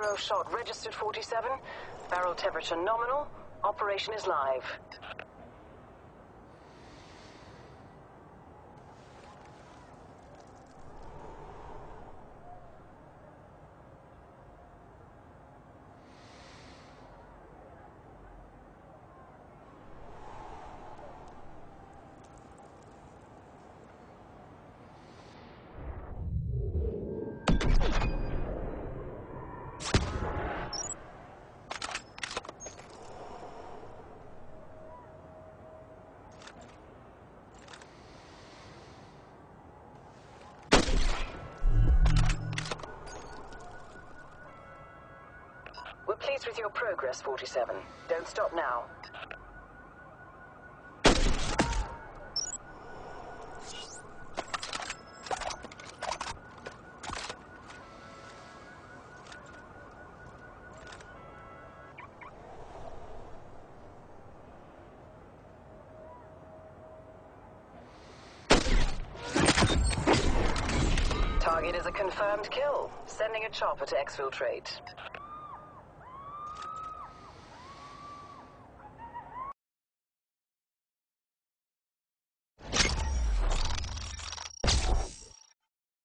Zero shot registered 47. Barrel temperature nominal. Operation is live. Pleased with your progress, 47. Don't stop now. Target is a confirmed kill. Sending a chopper to exfiltrate.